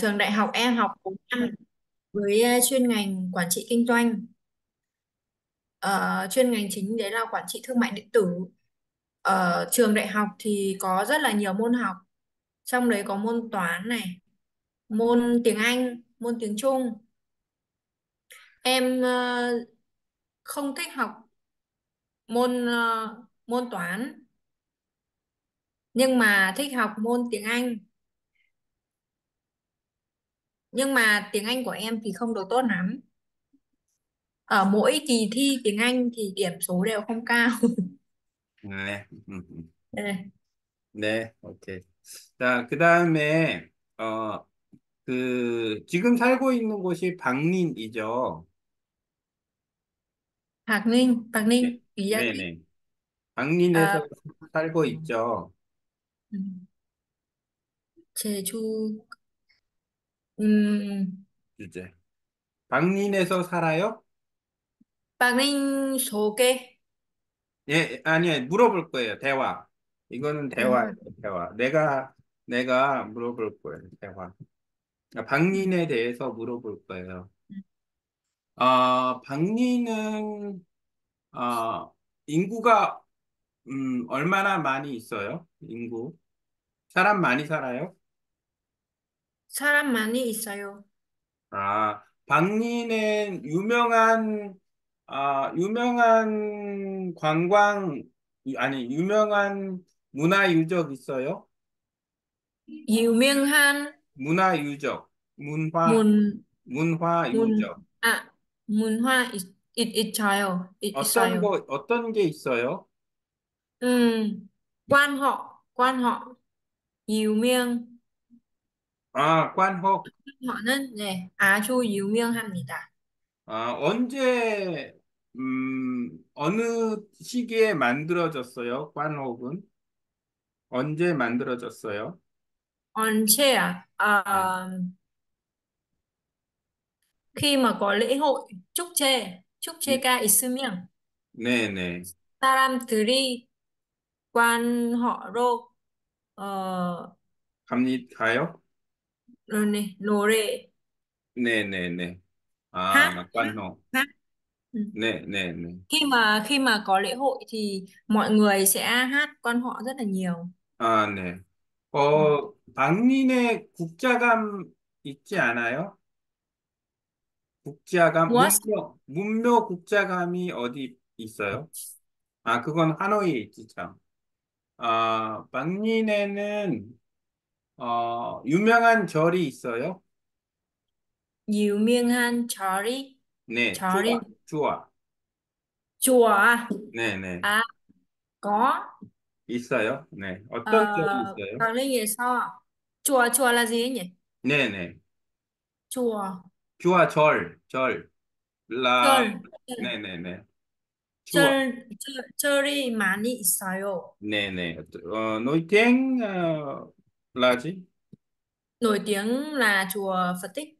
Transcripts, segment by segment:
trường đại học em học 4 năm với ờ, chuyên ngành quản trị kinh doanh. Ờ, chuyên ngành chính đấy là quản trị thương mại điện tử. Ở trường đại học thì có rất là nhiều môn học. Trong đấy có môn toán này, môn tiếng Anh, môn tiếng Trung. Em ờ, không thích học môn ờ, môn toán nhưng mà thích học môn tiếng Anh. Nhưng mà tiếng Anh của em thì không được tốt lắm. Ở mỗi kỳ thi tiếng Anh thì điểm số đều không cao. 네, 음, 음. 네. 네, 오케이. 자, 그 다음에, 어, 그, 지금 살고 있는 곳이 박린이죠. 네, ý là gì? 네네. 박린에서 살고 있죠. Jeju, ừm, 주제. 박린에서 살아요? Số kê. 예, 아니요, 물어볼 거예요, 대화. 이거는 대화예요, 대화. 내가, 내가 물어볼 거예요, 대화. 아, 박린에 대해서 물어볼 거예요. 어, 박린은, 어, 인구가 음, 얼마나 많이 있어요? 인구. 사람 많이 살아요? 사람 많이 있어요. 아, 박리는 유명한, 아, 유명한 관광, 아니, 유명한 문화 유적 있어요? 유명한 문화 유적, 문화, 문, 문화 문, 유적. à, 문화 있, 있, 있어요. 있, 어떤 있어요. 거, 어떤 게 있어요? 음, quan họ, quan họ, 유명. 아, 관혹. họ 는 네, 아주 유명합니다. 아, 언제, 음, 어느 시기에 만들어졌어요? 관혹은? 언제 만들어졌어요? 언제 à? 네. À, khi mà có lễ hội 축제, 네, 축제가 있으면 네네. 사람들이 관하러 어, 갑니, 가요? 노래, 노래 네네네. hát, 아, hát, 관호. hát. Ừ. 네네네. Khi mà khi mà có lễ hội thì mọi người sẽ hát quan họ rất là nhiều. 아, 네. Ừ. 어, 박린에 국자감 있지 않아요? 국자감, What? 문묘, 문묘 국자감이 어디 있어요? 아, 그건 하노이에 있지, 참. 아, 박린에는, 어, 유명한 절이 있어요? 유명한 절이 네, 절이 주아, 주아. chùa à? 네 네. À có 있어요? 네. 어떤 절이 Ờ, 있어요? Hoàng Linh thì sao ạ? Chùa chùa là gì ấy nhỉ? 네 네. Chùa 주아 절, 절, 라, Chơn 네 네네. 주아, Chơn Chơn 많이 있어요. 네네. 어, 노이팅, 어, 라지? Nổi tiếng là chùa Phật Tích. 네.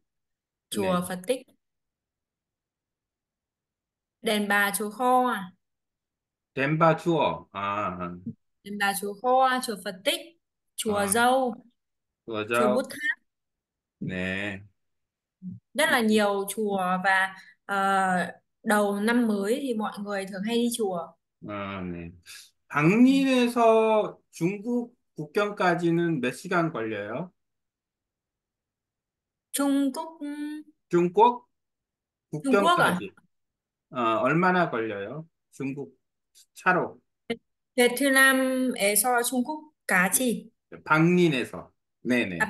Chùa Phật Tích. Đền Bà Chùa Kho à? 덴바 주어. 아, Đền Bà Chùa Kho, chùa Phật Tích, chùa 아, Dâu, chùa 그거죠? Bút Tháp. 네. Rất là nhiều chùa và ờ, đầu năm mới thì mọi người thường hay đi chùa. 아, 네. 박린에서 중국 국경까지는 몇 시간 걸려요? 중국 Quốc à? 국경까지. 어, 얼마나 걸려요? 중국 차로. 베트남에서. 박린에서. À, 네네.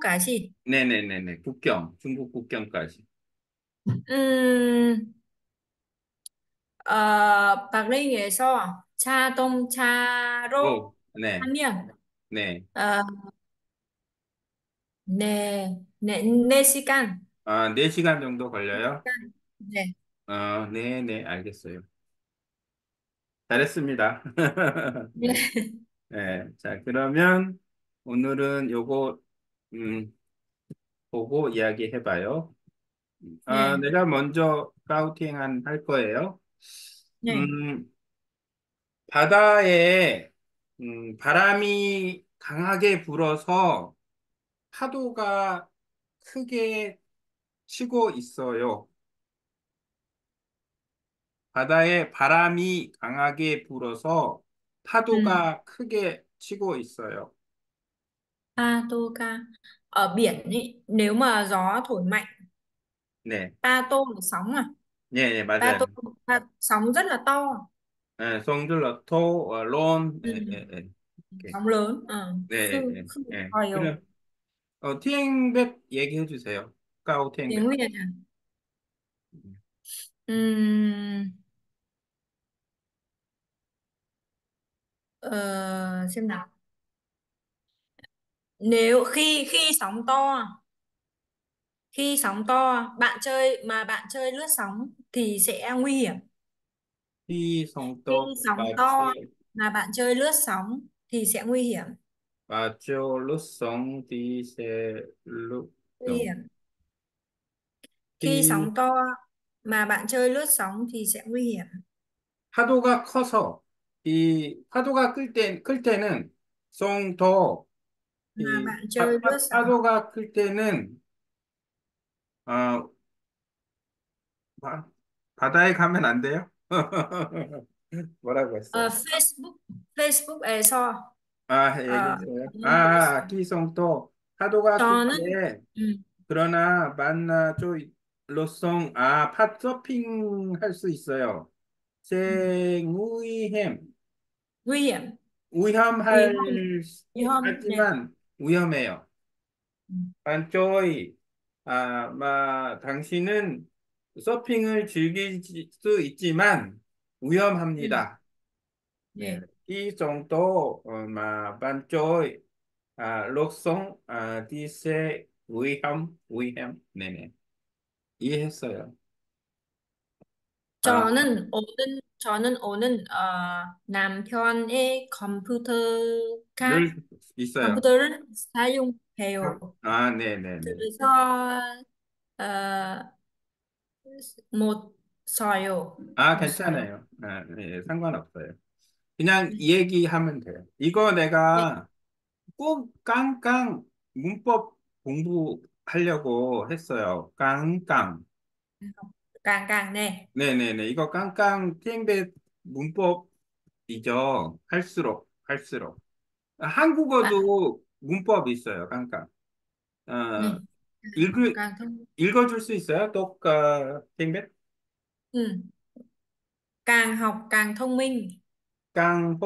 Cá Chì. 네네네네. 국경, 중국 국경까지. 음, 어, Cha Rô 오, 네, 하면 네. 어, 네, 네, 네 시간. 아, 4시간 정도 걸려요? 네. 어, 네, 네, 알겠어요. 잘했습니다. 네. 네, 네. 자, 그러면 오늘은 요거, 음, 보고 이야기해봐요. 아, 네. 내가 먼저 카우팅 한, 할 거예요. 네. 음, 바다에, 음, 바람이 강하게 불어서 파도가 크게 치고 있어요. 바다에 바람이 강하게 불어서 ừ. 파도가 크게 치고 있어요. Patoka ở biển ấy nếu mà gió thổi mạnh 네, Pato là sóng à 네, 네, 맞아요. Pato pa, sóng rất là to 네, 송들러토, 어, 론, ừ. 네, 네, 네. 오케이. sóng lớn ờ 네, khư 네, khư 네. khoeo 그래. 어, 티eng백 얘기해 주세요. 까오 tiếng 티eng백. Việt à Ừm, ờ, xem nào nếu khi khi sóng to khi sóng to bạn chơi mà bạn chơi lướt sóng thì sẽ nguy hiểm khi 티송도 sóng to 마치 mà bạn chơi lướt sóng thì sẽ nguy hiểm 마초 루송 디세 nguy 루송 hiểm khi 티 sóng to mà bạn chơi lướt sóng thì sẽ nguy hiểm 파도가 커서 이 파도가 클 때, 클 때는 송도 mà 이 bạn 파, chơi lướt 파, sóng 파도가 클 때는 어, 바, 바다에 가면 안 돼요? 뭐라고 Ờ, 했어요? Facebook Facebook에서 아, 어, 얘기했어요. 알려줬어. 아, 기송도 파도가 클 저는 때, 음, 그러나 만나 로송, 아, 팟서핑 할 수 있어요. 음, hiểm vì 위험할, vì không nè 하지만 위험해요. Ừ, 반쪽이, 아, 마, 당신은 서핑을 즐길 수 있지만 위험합니다. 네, nè 이 정도, 어, 아, 록송, 아, 디세, 위험, 위험, 네네. 이해했어요. 아, 저는 오는 저는 오는 어, 남편의 컴퓨터가 늘 있어요. 컴퓨터를 사용해요. 아, 네네네. 그래서 어, 못 써요. 아. 괜찮아요. 아, 네, 상관없어요. 그냥 네. 이 얘기하면 돼요. 이거 네. 내가 꼭 깡깡 문법 공부하려고 했어요. 깡깡. càng nè 네네네. 이거 깡깡 티앵벳 문법이죠. 할수록, 할수록. 한국어도 문법이 있어요. 깡깡. 어, học 읽을, càng 읽어줄 수 있어요? 똑까 티앵벳? ừ. càng học càng thông minh càng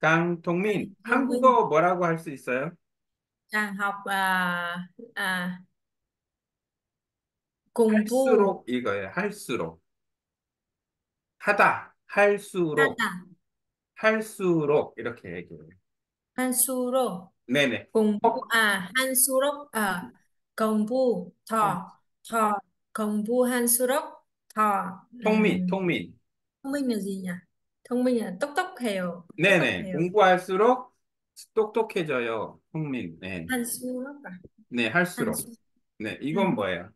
깡통민. thông minh 한국어 뭐라고 할 수 있어요? càng học à, à, vu 할수록 이거예요. 할수록. 하다, 할수록, hata 할수록 이렇게 얘기해요. hansuro 네네. cùng vu 톡, à hansurok à cùng vu 통, thọ thọ cùng vu hansurok thọ 통민, Ừm, 통민. thông minh là gì nhỉ thông minh là tốc tốc hều tốc tốc 네네. hều 공부할수록 똑똑해져요. 통민. 네. hansurok à 네, 할수록. hansurok 네. 이건 뭐예요?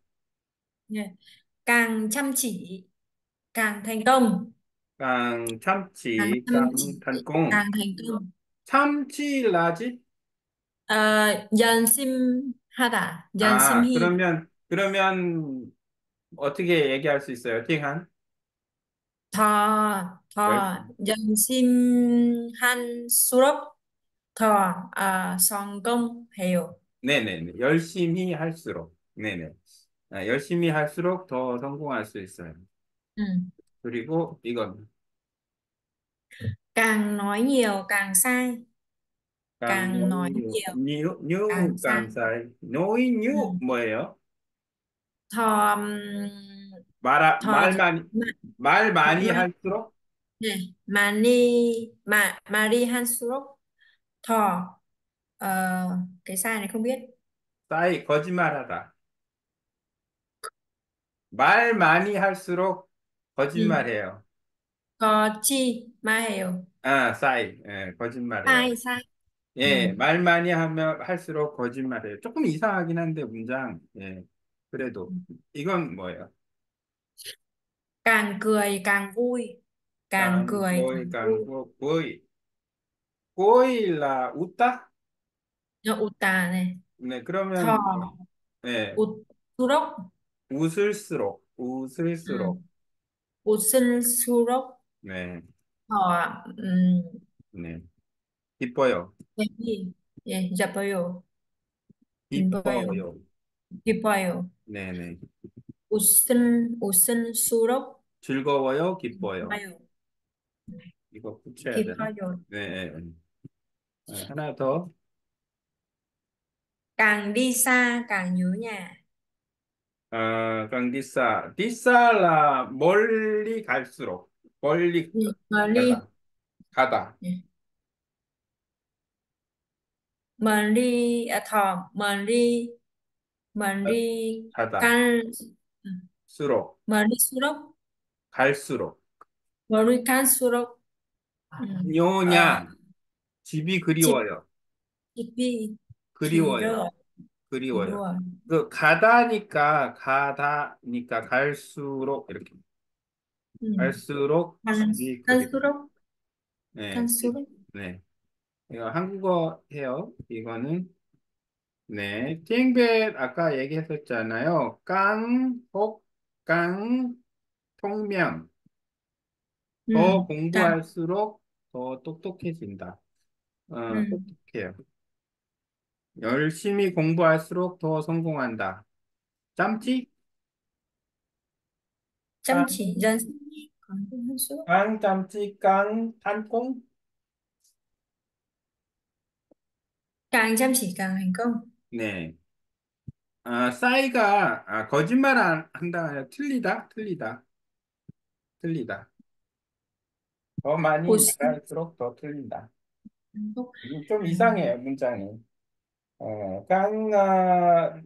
Nè. càng chăm chỉ càng thành công 깡, càng 참치, chăm 깡, chỉ 단콩. càng thành công 참치, 라지? Ờ, dần sim 아, hi 그러면, 그러면 어떻게 얘기할 수 있어요? 팅한? han surop thọ à, son công hiệu 네네네. 열심히 할수록. 네네. 아, 열심히 할수록 더 성공할 수 있어요. ừ. 그리고 이건 càng nói nhiều càng sai càng nói 깡노유, nhiều 뉴, càng 뉴, sai 깡사이. 노이, ừ. 뉴, 뭐예요? thọ ừm, 말, thọ 말 많이, 말 많이 할수록 này Mani mà Marie Hansurok thọ ờ, cái sai này không biết 싸이, 거짓말하다. 말 많이 할수록. 거짓말해요. có chi ma hiểu 아, 싸이, 예, 거짓말해요. sai sai ừ. 예, 말 많이 하면 할수록 거짓말해요. 조금 이상하긴 한데, 문장. 예, 그래도. 이건 뭐예요? càng cười càng vui. Càng 깡, cười 꼬이, càng 깡, vui. 꼬, 꼬이. 꼬이라, 웃다? Uta này 네, thọ 그러면, 네, 웃수록? 웃을수록, 웃을수록, 음, 웃을수록? 네, thọ 음, 네, 기뻐요, gì 예, 기뻐요 기뻐요 기뻐요. 기뻐요 네, 네. 웃을 웃을수록 즐거워요, 기뻐요. 기뻐요 이거 붙여야 되나? 기뻐요 네, 네. 네, 하나 더. càng đi xa càng nhớ nhà 아, 그럼 디사. 디사라 멀리 갈수록 멀리 mà đi 가다. 가다. mà mà đi mà đi 가다. can 수록 mà đi 수록 갈수록 mà đi can 수록 ừ. Ờ, 뇨냐 집이 그리워요. thì 그리워요. 그리워요. rồi 그 가다니까 가다니까 갈수록 이렇게 ừ. 갈수록 집이 can 그리. 수록 can 네, 집- 수록 네. 이거 한국어 해요. 이거는 네, 팅벳 아까 얘기했었잖아요. 깡, 혹, 깡, 통명. 더 càng 공부할수록 더 똑똑해진다. 어, 똑똑해요. 열심히 공부할수록 더 성공한다. 짬찌? can 수록 깡, 짬찌, 깡, 탄콩? Càng chăm chỉ càng thành công 네. 아, 싸이가 아, 거짓말 안 한다 아니라 틀리다, 틀리다, 틀리다. 더 많이 웃음 말할수록 더 틀린다. 이거 좀. 이상해요, 문장이. 어, 깡, 아,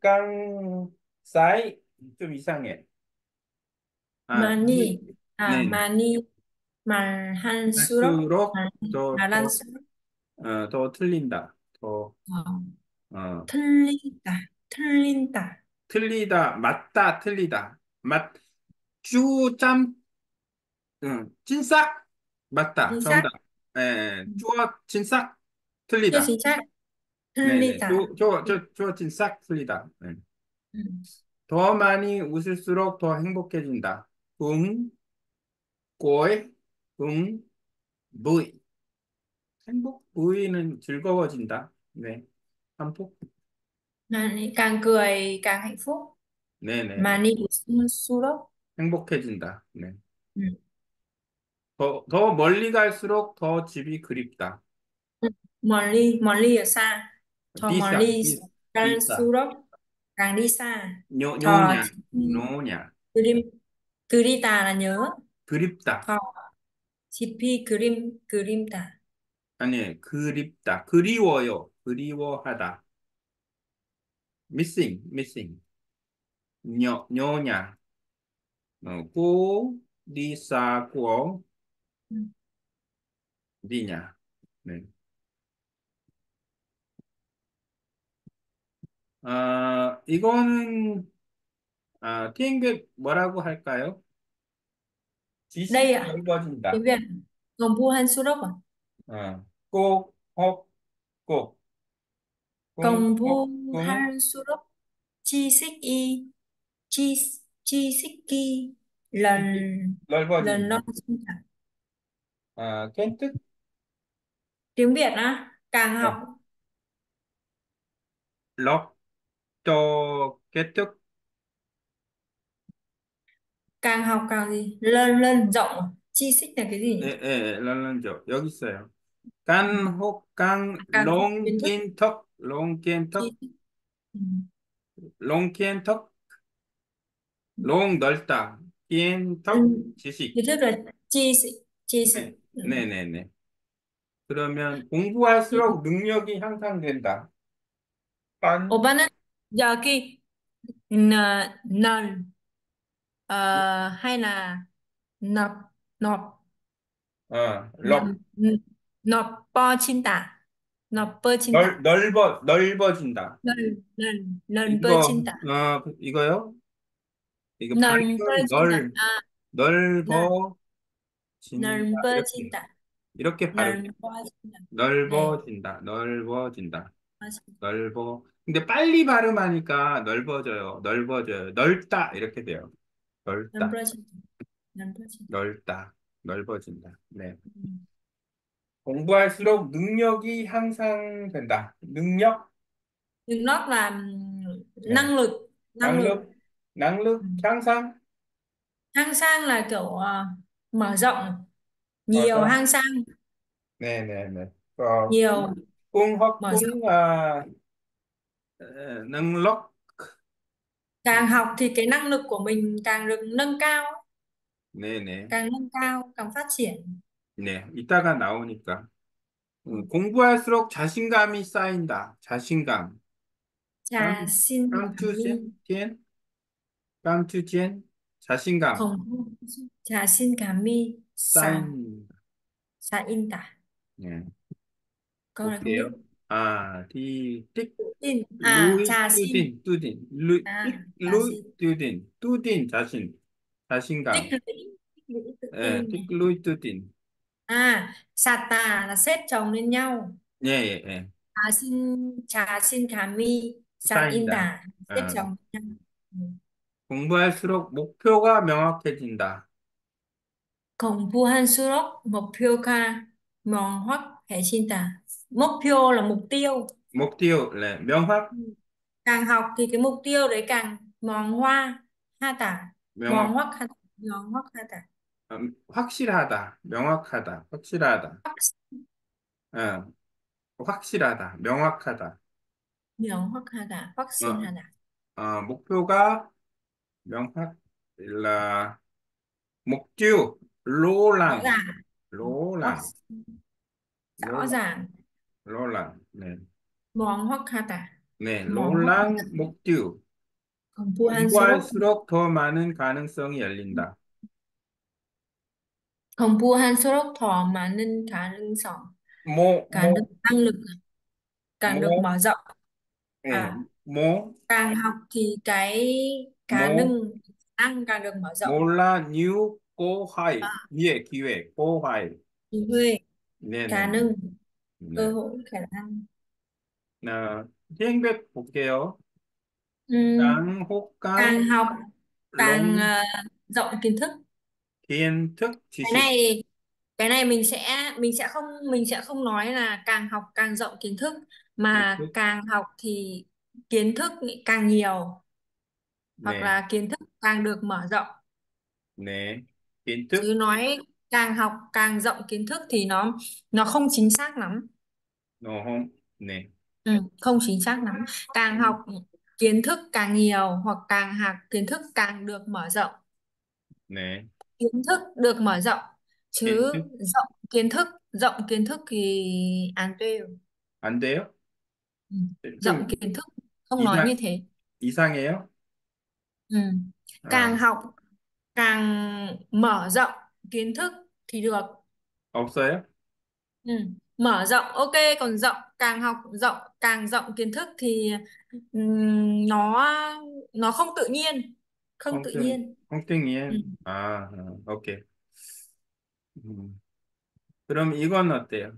깡, 싸이 좀 이상해. 아, à 네. mani mà han 수록 할수록 더, 더, 수록 어, 더 틀린다. 더, ờ, 어, 틀린다 틀린다 틀리다, 맞다, 틀리다. 맞, 쭈, 짬, 응, 찐싹, 맞다, xác 정답. 예, Ừ. 쭈어, 찐싹, chưa 틀리다. xác 네네, 틀리다 쭈, 쭈어, 쭈, 쭈어, 찐싹, 틀리다. 네. ừ. 더 많이 웃을수록 더 행복해진다. 응, 꼬이, 응, 부이. 행복, 부이는 즐거워진다. 네, 한복. Mani càng cười càng hạnh phúc 네네네. mani 수록 행복해진다. 네. ừ. 더, 더 멀리 갈수록 더 집이 그립다. Ừ. 멀리 멀리 ở xa thọ 디사, 멀리 디, càng 디사. 수록 càng đi xa 뇨, thọ 뇨냐, 노냐. 그림 그리다 là nhớ 그립다. thọ 지피 그림 그림다 아니, 그립다. 그리워요. 그리워하다. missing, missing. 뇨, 뇨냐. 어, 꾸, 디사, 꾸어, ừ. 디냐. 네. 아, 이거는, 아, tiếng 뭐라고 할까요? ạ tiếng 넓어진다. 어, 꼭, 혹, 꼭, 꿍, công bu 혹, 꿍, han suroc chi xích y chi chi xích ki lần 지식 lần non 넓어진다. sinh sản 아, 깬뜩, tiếng Việt á càng học 네. 럭, 또, 깨뚝, càng học càng gì lên lên rộng à? chi xích là cái gì 예, nhỉ 예, 랄란죠. 여기 있어요. Ừ. 깐, 혹, 강, càng học kiến thức 롱kiến 턱, chi 롱kiến 턱, ừ. 롱kiến 턱, 롱 넓다, kiến Ừ. 턱, 지식. kiến thức là chi xích chi xích 네, ừ. 네, 네, 네. 그러면 Chi- 공부할수록 능력이 향상된다. 깐, Ủa bạn ơi, giờ cái n n ờ, hay là nộp nộp 어, 럭, N- n- nộp po chin tả nộp pơ chin 넓, tả 넓어, 넓어진다. lần pơ 이거, tả 어, 이거요? 이거 발음 넓, 넓어진다. lần pơ chin 이렇게. 발음해요. 넓어진다. 네, 넓어진다, 넓어진다, 넓어진다. 넓어. 근데 빨리 발음하니까 넓어져요, 넓어져요, 넓다 이렇게 돼요. 넓다, 넓어진다. 넓어진다. 넓다, 넓어진다. 네. 음. 공부할수록 능력이 향상된다. 능력, Nhưng nó là ừm, 네. năng lực, năng năng lực. lực, năng lực Ừ. 향상, Hang sang là kiểu ờ, mở rộng, nhiều 맞아. hang sang, 네네네. 어, nhiều cung hoặc mở rộng. cung à, ờ, năng lực, Càng học thì cái năng lực của mình càng được nâng cao, 네네. càng nâng cao, càng phát triển. 네, 이따가 나오니까. 음, 공부할수록 자신감이 쌓인다. 자신감. 깜투젠? mi, 젠? 깜투젠? 자신감 khổng trà xin cảm mi, xà 쌓인. xà in tả. 네, Câu này không biết. 볼게요. 아, 디, 띡, Tin à 루이, xin 뚜딘, 뚜딘, 루, à 띡, 루이, xin 뚜딘, 뚜딘, 자신, 자신감. lũy tích lũy tự 예, tin 띡. 루이, 뚜딘. à sạt tà là xếp chồng lên nhau 예, 예, 예. trà xin trà xin khả mi sạt in 쌓인다. tả xếp 어, chồng lên nhau Ừ. 공부할수록 목표가 명확해진다. Công phu han surok mục tiêu ca mòn hoắc hệ xin tả mục tiêu là mục tiêu 목표, 네, 명확, Ừ. càng học thì cái mục tiêu đấy càng mòn hoa ha tả mòn 명확, hoắc ha mòn hoắc ha tả 음, 확실하다, 명확하다, 확실하다, 어, 확실하다, 명확하다. xin 어, 어, 목표가 명확, tiêu, lô rõ ràng lằng, lô rõ lằng, ràng lằng, 네, tả 네, phu han surok 공부할수록 더 많은 가능성이 열린다. Không phu han số đốc thọ mà nâng khả nâng sọ 뭐, cả nâng 뭐, năng lực càng được 뭐, mở rộng 예, à 뭐, càng học thì cái khả 뭐, nâng năng càng được mở rộng 몰라, 뉴, à, 고하이, 기회, 기회, 고하이. thì huê khả 네네. nâng cơ 네. hội khả năng 나, 땡볕 볼게요. Ừm, 깡, càng 혹강, học càng 롱, ờ, rộng kiến thức kiến thức thì cái này cái này mình sẽ mình sẽ không mình sẽ không nói là càng học càng rộng kiến thức kiến mà thức. càng học thì kiến thức càng nhiều hoặc nè. là kiến thức càng được mở rộng. Nè kiến thức. Chứ nói càng học càng rộng kiến thức thì nó nó không chính xác lắm. Nó không nè. Ừ, không chính xác lắm. Càng học kiến thức càng nhiều hoặc càng học kiến thức càng được mở rộng. Nè kiến thức được mở rộng chứ kiến thức. rộng kiến thức rộng kiến thức thì an tuyêu 안 돼요? ừ. rộng 좀 kiến thức không nói như 이상, thế 이상해요? ừ. càng 아, học càng mở rộng kiến thức thì được 없어요? Ừ. Mở rộng ok còn rộng càng học rộng càng rộng kiến thức thì ừm, nó nó không tự nhiên không tự 콩등, nhiên ừ. 콩등이엔? 아, 아, 오케이. 음. 그럼 이건 어때요?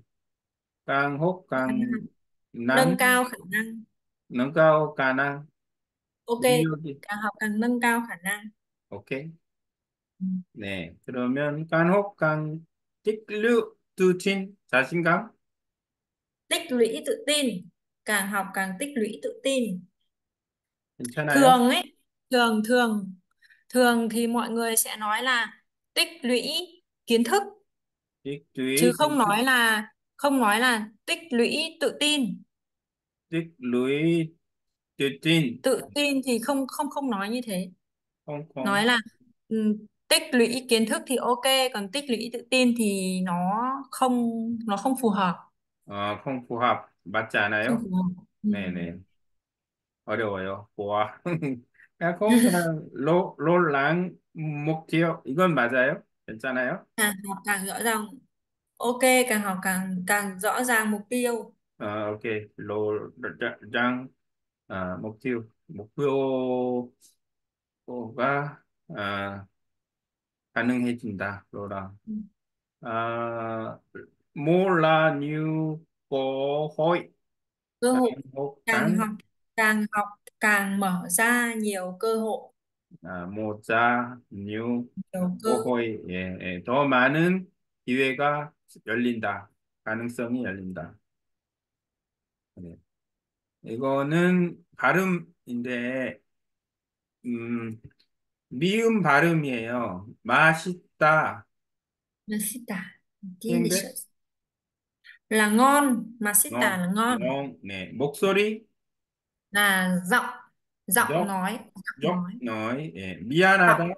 강혹, nâng 강남, cao khả năng nâng cao khả năng, ok 능력이. càng học càng nâng cao khả năng 오케이. ừ. 네. 그러면 간혹, 강, tích lũy, tự tin, 자신감? tích lũy tự tin càng học càng tích lũy tự tin 괜찮아요? thường ấy thường thường. Thường thì mọi người sẽ nói là tích lũy kiến thức. Tích lũy chứ không nói thức. là không nói là tích lũy tự tin. Tích lũy tự tin. Tự tin thì không không không nói như thế. Không nói là ừ, tích lũy kiến thức thì ok còn tích lũy tự tin thì nó không nó không phù hợp. À không phù hợp. Bắt chả này không không? phù hợp. Ừ. nè nè. Ở đâu rồi 그냥 로, 롤랑 목티어 이건 맞아요? 괜찮아요? càng học càng rõ ràng ok càng học càng càng rõ ràng mục tiêu 아, 오케이. 롤랑 아, 목표 목표가 아, 가능해진다. 로랑. Ừm. 아, Mua là nhiều cơ hội. cơ Càng hội học càng càng học càng học càng mở ra nhiều cơ hội 아, mở ra, nhiều, cơ 예, 예, 더 많은 기회가 열린다. 가능성이 열린다. 네. 이거는 발음인데, 음, 미음 발음이에요. 맛있다. tiếng delicious là ngon ngon, là ngon ngon, 네. 목소리, là giọng giọng dốc, nói giọng dốc, nói nói, 예. 미안하다. giọng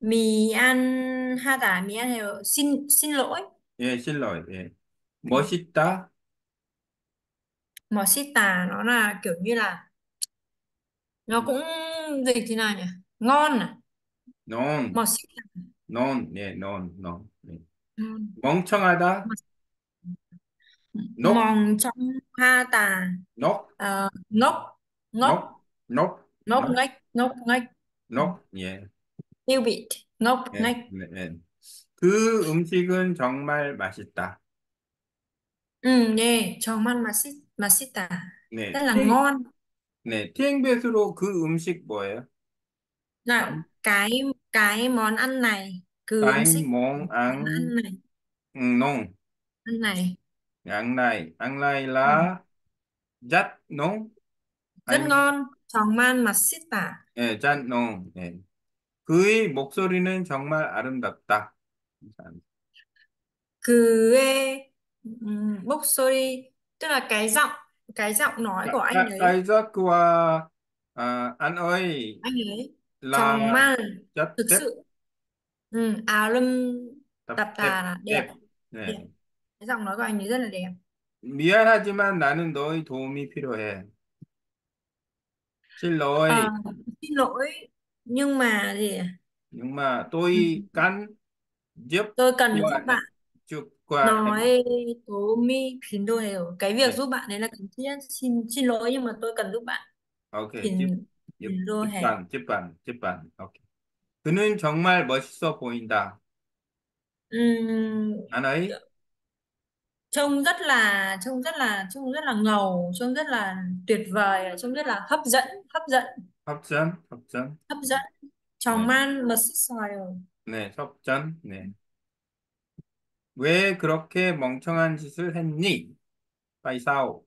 mì ăn ha tả mì ăn hay là xin xin lỗi 예, 실로, 예. 멋있다. masita nó là kiểu như là nó cũng dịch thế nào nhỉ ngon à 넌, masita 넌, 예, 넌, 넌. 예. ngon 멍청하다. 너, mòn trong ha tà 너, Ờ, ngốc 너, ngốc 너, ngốc 너, nghếch ngốc nghếch. 너, 예, tiêu biệt ngốc 예, nghếch 네, 예. 그 음식은 정말 맛있다. ừ nè mà xít tà 네, là 티, ngon 네, 티eng베스로 그 음식 뭐예요? nào cái cái món ăn này cứ Cái món ăn này ăn này ăn này, ăn này ừ. là rất ngon, rất 아니면 ngon tròn man mà xít tà 예, 짠 ngon. 예. 그의 목소리는 정말 아름답다. cứ ê um, bốc sorry tức là cái giọng cái giọng nói của anh ấy Isaac à, anh ơi anh ấy là tròn man rất thực đẹp, sự ừ, áo lum đẹp, tập đẹp, tà là đẹp đẹp. đẹp 네. cái giọng nói của anh ấy rất là đẹp 미안하지만 나는 너의 도움이 필요해. Xin Ờ, lỗi, xin lỗi nhưng mà gì ạ? nhưng mà Ừ, tôi cần giúp tôi cần qua giúp bạn giúp qua em. nói tố mi phiền đôi hiểu cái việc 네. giúp bạn đấy là cần thiết xin xin lỗi nhưng mà tôi cần giúp bạn 오케이, 집, phiền 집, phiền đôi hè 집반, 집반, 집반. 오케이. 그는 정말 멋있어 보인다. Ừm, anh ấy trông rất là trông rất là trông rất là ngầu trông rất là tuyệt vời trông rất là hấp dẫn hấp dẫn 협전, 협전. hấp dẫn tròn 네, man mà xích xoài rồi 네, 협전. 네. 왜 그렇게 멍청한 짓을 했니? Tại sao?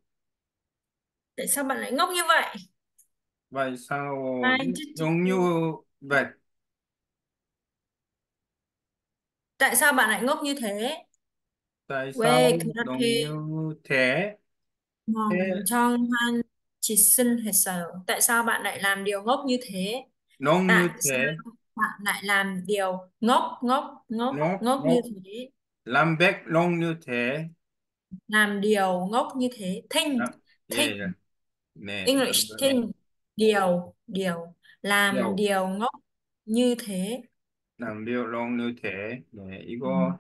tại sao bạn lại ngốc như vậy Tại sao Why did giống như you- vậy? tại sao bạn lại ngốc như thế Tại sao 왜 giống 그렇게 như thế? Thế 멍청한 짓을 했어요? Tại sao bạn lại làm điều ngốc như thế? nông như Tại sao thế bạn lại làm điều ngốc ngốc ngốc nó ngốc nó như thế? làm việc nông như thế Làm điều ngốc như thế. Think, Đó. think, yeah. nè English, think. Điều, điều. Làm điều điều ngốc như thế. làm việc nông như thế 네, Ừ. 이거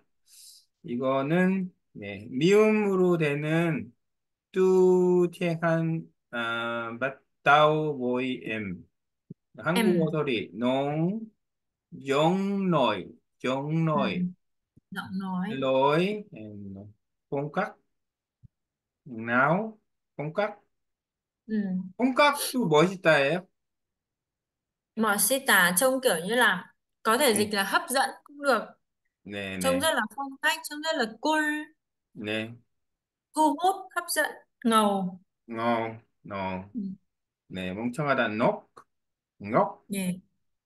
이거는 네, 미음으로 되는 뚜티한 아, 맞다우 보이엠 한국어 Em, 소리 농 giống nổi giống ừ. nổi Giọng nói. lối em, phong cách não phong cách Ừ. phong cách 또 멋있다예요 Mà xê tả trông kiểu như là có thể 네, dịch là hấp dẫn cũng được. 네, Trông 네, rất là phong cách, trông rất là cool. 네, thu hút hấp dẫn ngầu 어, ừ. 네, 멍청하다, 넋, 넋, 네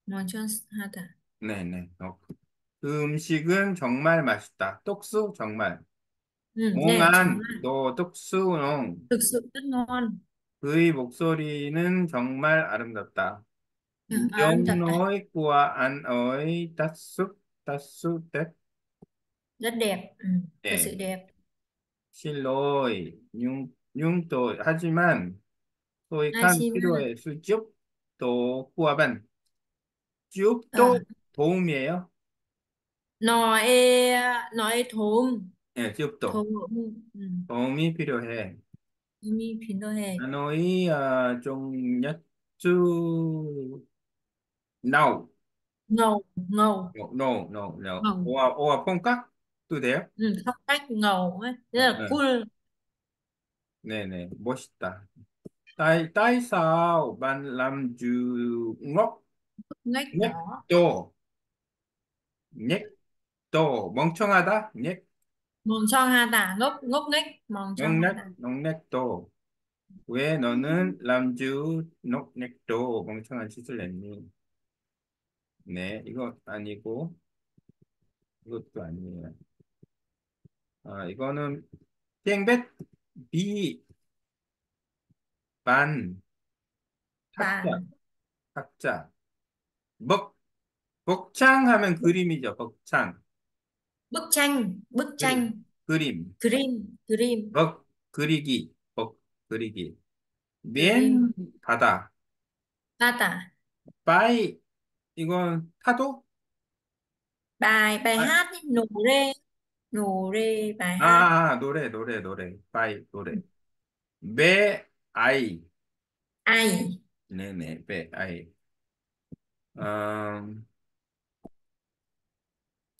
먼저 하다 네, 네, 넋. 그 음식은 정말 맛있다. 떡수 정말. ừ. 네 몽안, 정말 너 떡수농. thực sự rất ngon 그의 목소리는 정말 아름답다. ừ. 아름답다 영노이과 안어이 따쑥, 따쑥, 뎁, rất đẹp ừ. thật 예, sự đẹp 실로이, 융, 융도, 하지만, 소이칸 하지만 필요해. 수줍, 또, 후아반. ờ, 줍도 도움이에요. nói nói thốn 예, 줍도. thốn ừ. 도움이 필요해. mi phiền đôi hề 하노이, 아, 좀, nhất, no, ngầu ngầu no, no, no, no. ngầu 오와, 오와, phong cách. 또 돼요? phong cách ngầu ấy rất là 네, cool 네네, 멋있다. 따이, 따이 sao bạn làm ju ngốc ngách nhách đó tô, nhách tô, 멍청하다, nhách, mong cho ha tả ngốc ngốc nghếch mong cho ha ngốc tả ngốc tô. 왜 너는 람주 녹넥도 멍청한 짓을 했니? 네, 이거 아니고, 이것도 아니에요. 아, 이거는 땡볕 비, 반, bàn 탁자. 먹, 먹창 하면 그림이죠, 먹창. bức tranh bức 그림, tranh 그림. 먹, 그리기, 먹, 그리기. 맨, 바다. tả 빠이, 이건 파도? bài bài 아, hát ý, nổ rê nổ rê bài hát 아, 노래, 노래, 노래. 빠이, 노래. 배, 아이. ai 네네, 배, 아이. 음,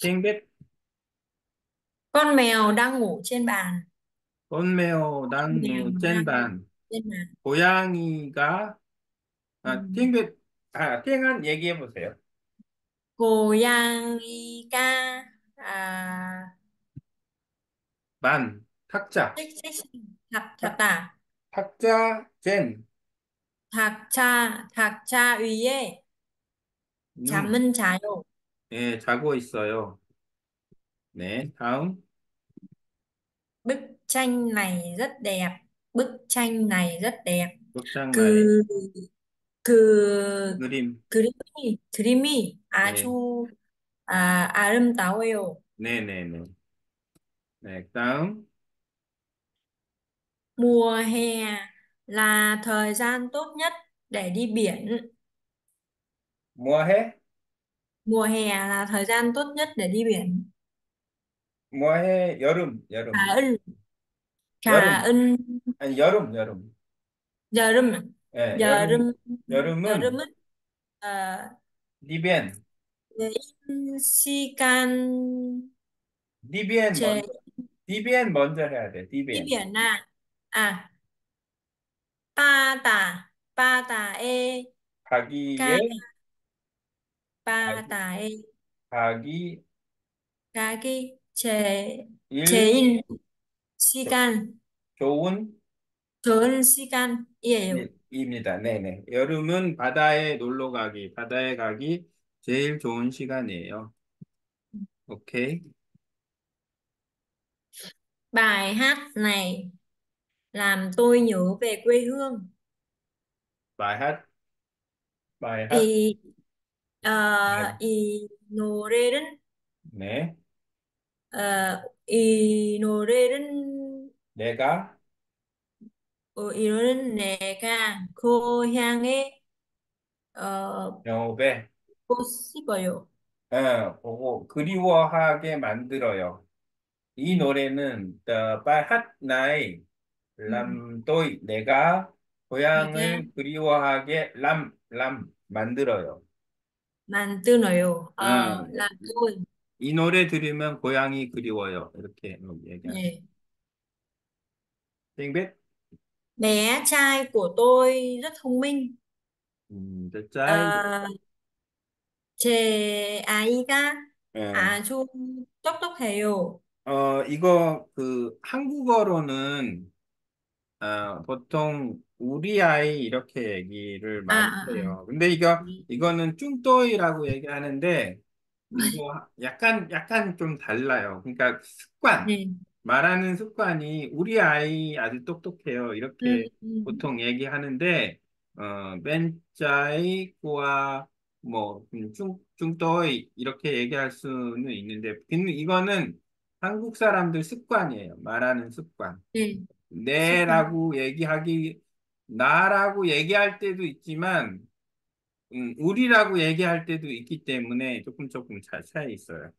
땡볕, con mèo đang ngủ trên bàn con mèo con đang mèo ngủ trên đang ngủ bàn. trên bàn 고양이가, ừ. 아, 땡볕, 아, 땡한 얘기해 보세요. 고양이가 à, 만, 탁자. tả 탁자, 젠, uy 예 음, 잠은 자요 예, 자고 있어요. 네, 다음. bức tranh này rất đẹp bức tranh này rất đẹp 극장 나의 그, 그, 그림. 그림이, 그림이 네, 아주 아, 아름다워요. 네네네. 네, 다음. Mùa hè là thời gian tốt nhất để đi biển. 뭐해? Mùa hè là thời gian tốt nhất để đi biển. 뭐해? 여름, Khá 여름. ân, khá 여름. ân, 아니, 여름, 여름. giờ râm, à? 예, 여름, 여름은 리벤. si can 리벤 chè 먼저, 리벤 먼저 해야 돼, tả, pa tả e, ca 가기에, 가기, tả e, 가기, chè chè 일, in si can 좋은 좋은 시간 이에요. 일- 입니다. 네네. 여름은 바다에 놀러 가기, 바다에 가기 제일 좋은 시간이에요. 오케이. Bài hát này làm tôi nhớ về quê hương. bài hát, bài hát. 이, 어, 네. 이 노래는, 네. 어, 이 노래는, 내가 어, 이 노래는 내가 고향에, 어, 영업에 보고 싶어요. 어, 보고 그리워하게 만들어요. 이 음, 노래는 The hát này 음, tôi 내가 내가 고향을 그리워하게 람, 람 만들어요. 만들어요. 어, 어, làm tôi. 이 노래 들으면 고향이 그리워요. 이렇게 얘기하는. 네. 땡볕 Bé trai của tôi rất thông minh. 음, 짤, Ờ, 제 아이가 예. 아주 똑똑해요. 어, 이거 그 한국어로는 어, 보통 우리 아이 이렇게 얘기를 아, 많이 아, 아. 해요. 근데 이거 네. 이거는 쭝또이라고 얘기하는데 이거 약간 약간 좀 달라요. 그러니까 습관 네. 말하는 습관이 우리 아이 아주 똑똑해요. 음, 이렇게 음, 보통 얘기하는데 어, 맨짜이 꾸아 뭐 음, 쭝 쭝또이 이렇게 얘기할 수는 있는데 근데 이거는 한국 사람들 습관이에요. 말하는 습관. 네. 습관. 내라고 얘기하기, 나라고 얘기할 때도 있지만, 음, 우리라고 얘기할 때도 있기 때문에 조금 조금 차, 차이 있어요.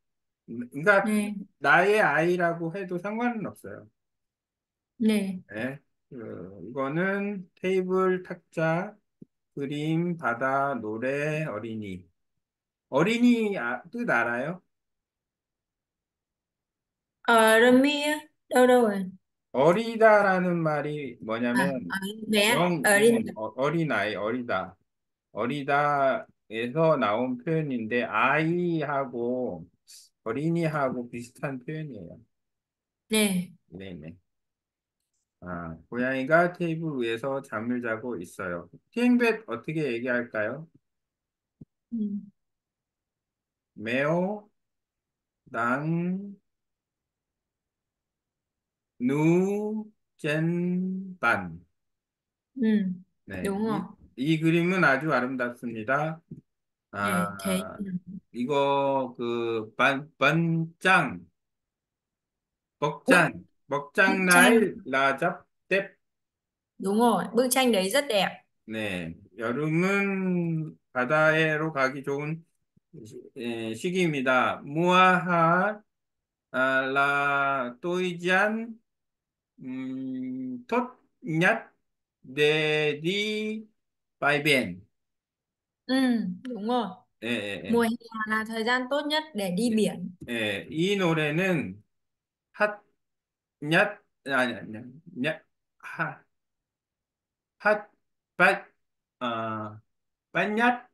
음, 그러니까 네. 나의 아이라고 해도 상관은 없어요. 네. 네. 그, 이거는 테이블, 탁자, 그림, 바다, 노래, 어린이. 어린이 아, 뜻 알아요? Á, đâu đâu rồi? 어리다라는 말이 À, 뭐냐면 ở bé, 영. 음, 어, 어린아이, 어리다. 어리다에서 나온 표현인데 아이하고 어린이하고 비슷한 표현이에요. Nè. 네네. 아, 고양이가 테이블 위에서 잠을 자고 있어요. 티앵벳 어떻게 얘기할까요? Đang nu trên bàn. Ừ. 네. 이, 이 그림은 아주 아름답습니다. Nè, thế. 아, 이거 그 반, 반짱, Bức, 먹장, 먹장. 날 라잡 뎁. Đúng rồi, bức tranh đấy rất đẹp. 네, 여름은 바다에로 가기 좋은 시- 에, 시기입니다. 무아하 아, 라 또이잔 음, để đi bãi biển. Ừ, đúng rồi. 예, 예, Mùa 예. hè là thời gian tốt nhất để đi 예, biển. 예, 이 노래는 핫, 얏, 아니, 아니, 얏, 핫, 핫, 밭, 아, 밭얏,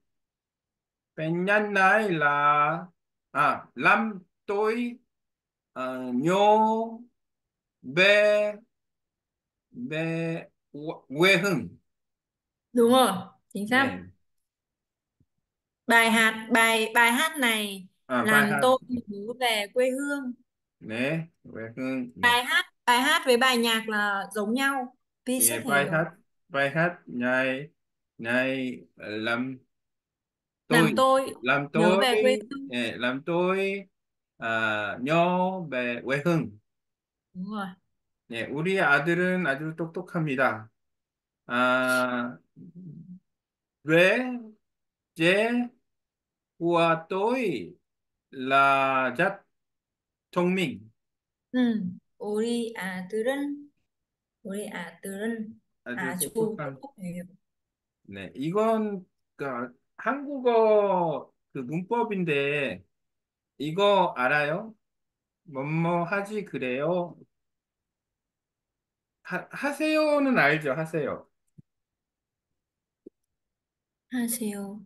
밭얏 này là, à, lắm tôi ờ, nhớ về, về quê hương. Đúng rồi, chính xác. 네, Bài hát bài bài hát này 아, bài làm hát, tôi nhớ về quê hương. 네, quê hương, 네. Bài hát bài hát với bài nhạc là giống nhau. 예, bài 비슷해요. hát bài hát này này làm tôi Làm tôi làm nhớ tôi về quê hương. 예, làm tôi 아, nhớ về quê hương. Đúng rồi. 예, 우리 아들은 아주 똑똑합니다. 아, 왜, 제, của tôi là rất thông minh, Ừ. 우리 아들은 우리 아들은 아주 아주 똑똑한. 똑똑해요. 네, 이건 그 한국어 그 문법인데 이거 알아요? 뭐뭐 하지 그래요? 하, 하세요는 알죠? 하세요. 하세요.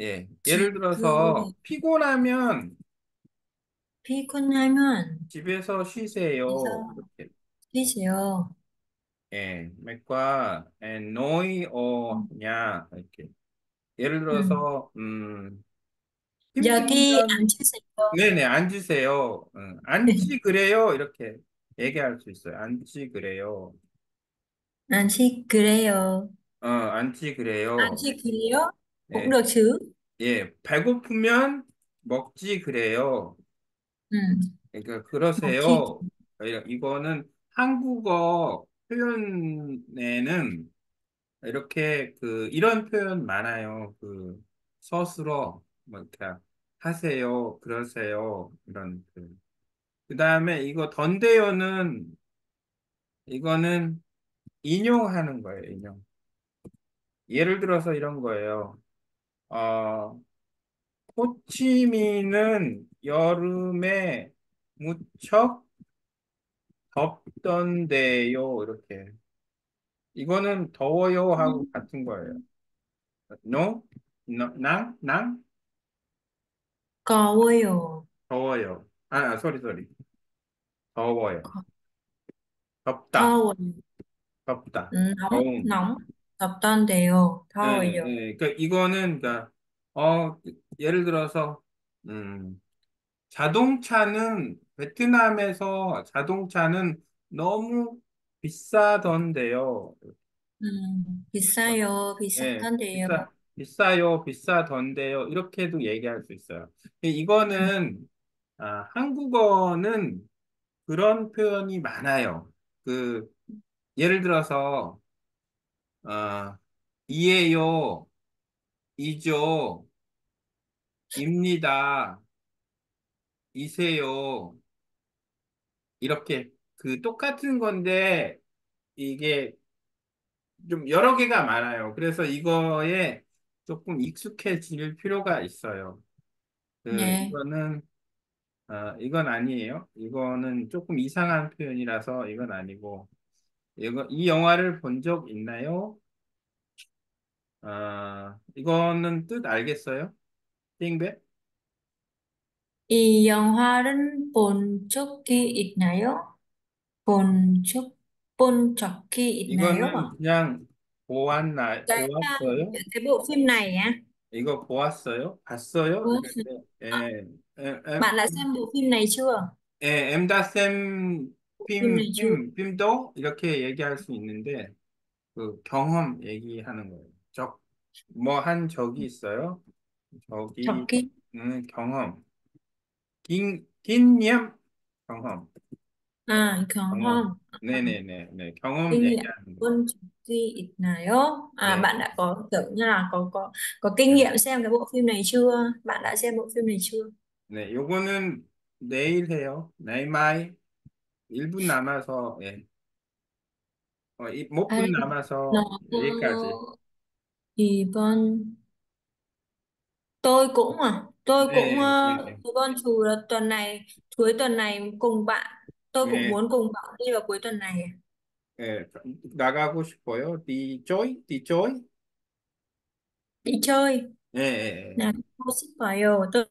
예. 예를. 들어서 피곤하면 피곤하면 집에서 쉬세요. 그래서 이렇게. 쉬세요. 예. 맥과 and nói Ừ. 어냐 이렇게. 예를 Ừ. 들어서 음 Giờ thì 힘들면 sẻ 네네 앉으세요. 응, 앉지 그래요. 이렇게 얘기할 수 있어요. 앉지 그래요. chi 그래요. 어, 앉지 그래요. chi 그래요? Cũng 예. được chứ. 예. 배고프면 먹지 그래요. Ừ. 그러니까 Một chi 그러세요. 이- 이거는 한국어 표현에는 이렇게 그 이런 표현 많아요. 그 서술어 뭐 이렇게 하세요, 그러세요 이런 그. 그다음에 이거 던데요는 이거는 인용하는 거예요. 인용. 예를 들어서 이런 거예요. 어, 호치민은 여름에 무척 덥던데요. 이렇게. 이거는 더워요 하고 같은 거예요. No? No? 낭? 낭? 더워요. 더워요. 아, 아, 소리, 소리. 더워요. 거- 덥다. 더워요. 덥다. 음, nóng 더운. nóng 덥던데요. 예, 더워요. 예. 그, 이거는, 그니까, 어, 예를 들어서, 음, 자동차는, 베트남에서 자동차는 너무 비싸던데요. 음, 어, 비싸요. 예, 비싼데요. 비싸, 비싸요, 비싸던데요. 이렇게도 얘기할 수 있어요. 이거는, 아, 한국어는 그런 표현이 많아요. 그, 예를 들어서, 어, 이에요, 이죠, 입니다, 이세요. 이렇게 그 똑같은 건데, 이게 좀 여러 개가 많아요. 그래서 이거에 조금 익숙해질 필요가 있어요. 그, 네. 이거는 아, 이건 아니에요. 이거는 조금 이상한 표현이라서 이건 아니고, 이거, 이 영화를 본 적 있나요? 아, 이거는 뜻 알겠어요? 띵배? 이 영화는 본 적이 있나요? 본 적, 본 적이 있나요? 이거는 그냥 보았나, Cái, 보았어요? cái bộ phim này á, 이거 보았어요? 봤어요? 이런데, ờ, 예, 에, 에, bạn đã xem bộ phim này chưa? 예, 엠다셈 Chưa? 핌, 핌도 이렇게 얘기할 수 있는데, 그 경험 얘기하는 거예요. 적, 뭐 한 적이 있어요? 적이, 적기. 음, 경험. 긴, 긴념 경험. Còn 경험. 네네네, 네. 경험 kinh nghiệm 얘기하는 거예요. 본 적이 있나요? À, 네, bạn đã có kiểu như là có có có kinh 네. nghiệm xem cái bộ phim này chưa? Bạn đã xem bộ phim này chưa? 네, 요거는 내일 해요. 내일 마이 1분 남아서, 예. 어, 이, 몇분 nó 남아서 여기까지. 이번 tôi cũng à tôi cũng 네, ờ, 네, 이번 주 là tuần này cuối tuần này cùng bạn tôi cũng 네. muốn cùng bạn đi vào cuối tuần này 예, 나가고 싶어요. đi chơi 예, 예, 예. là sức khỏe rồi tôi